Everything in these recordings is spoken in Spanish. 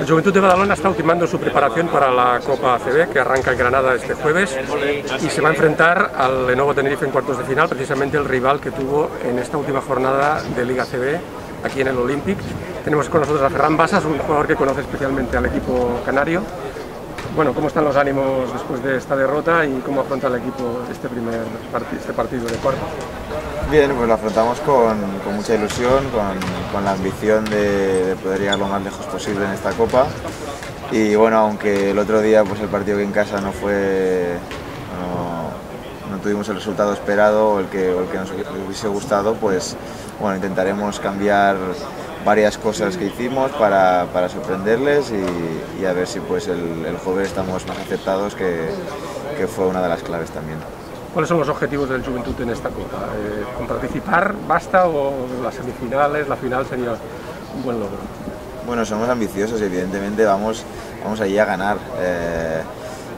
El Juventud de Badalona está ultimando su preparación para la Copa ACB, que arranca en Granada este jueves, y se va a enfrentar al Lenovo Tenerife en cuartos de final, precisamente el rival que tuvo en esta última jornada de Liga ACB, aquí en el Olympic. Tenemos con nosotros a Ferran Basas, un jugador que conoce especialmente al equipo canario. Bueno, ¿cómo están los ánimos después de esta derrota y cómo afronta el equipo este primer partido, este partido de cuartos? Bien, pues lo afrontamos con, con mucha ilusión, con, con la ambición de, de, poder llegar lo más lejos posible en esta Copa. Y bueno, aunque el otro día pues el partido que en casa no fue, tuvimos el resultado esperado o el que, o el que nos hubiese gustado, pues bueno, intentaremos cambiar varias cosas que hicimos para, para sorprenderles y, y, a ver si pues el, el jueves estamos más aceptados, que, que fue una de las claves también. ¿Cuáles son los objetivos del Juventud en esta Copa? Eh, ¿Con participar basta o las semifinales, la final sería un buen logro? Bueno, somos ambiciosos y evidentemente vamos, vamos allí a ganar. Eh,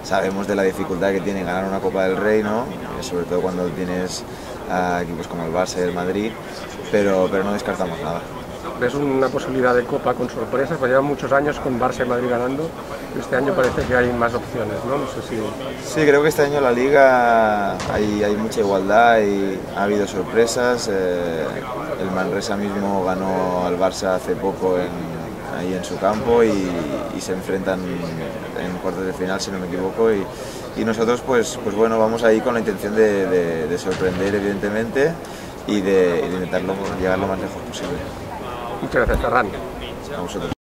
sabemos de la dificultad que tiene ganar una Copa del Rey, ¿no? Eh, sobre todo cuando tienes uh, equipos como el Barça y el Madrid, pero, pero no descartamos nada ves una posibilidad de copa con sorpresas, pues llevan muchos años con Barça y Madrid ganando, este año parece que hay más opciones, ¿no? no sé si... Sí, creo que este año la liga hay, hay mucha igualdad y ha habido sorpresas, eh, el Manresa mismo ganó al Barça hace poco en, ahí en su campo y, y, se enfrentan en cuartos de final, si no me equivoco, y, y nosotros pues, pues bueno, vamos ahí con la intención de, de, de sorprender evidentemente y de, de intentarlo llegar lo más lejos posible. Muchas gracias, Ferran. A vosotros.